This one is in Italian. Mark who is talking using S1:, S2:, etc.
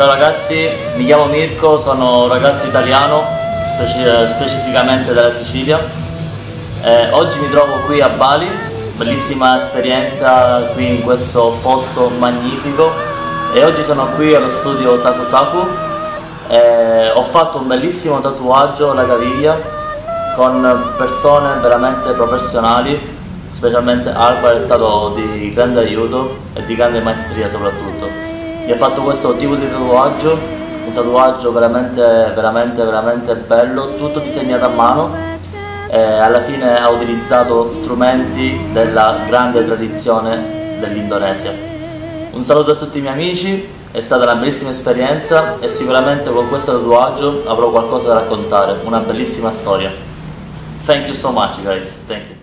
S1: Ciao ragazzi, mi chiamo Mirko, sono un ragazzo italiano, speci- specificamente della Sicilia. Eh, oggi mi trovo qui a Bali, bellissima esperienza qui in questo posto magnifico e oggi sono qui allo studio Taku Taku. Eh, ho fatto un bellissimo tatuaggio alla caviglia con persone veramente professionali, specialmente Alba è stato di grande aiuto e di grande maestria soprattutto mi ha fatto questo tipo di tatuaggio, un tatuaggio veramente, veramente, veramente bello, tutto disegnato a mano e alla fine ha utilizzato strumenti della grande tradizione dell'Indonesia. Un saluto a tutti i miei amici, è stata una bellissima esperienza e sicuramente con questo tatuaggio avrò qualcosa da raccontare, una bellissima storia. Thank you so much guys, thank you.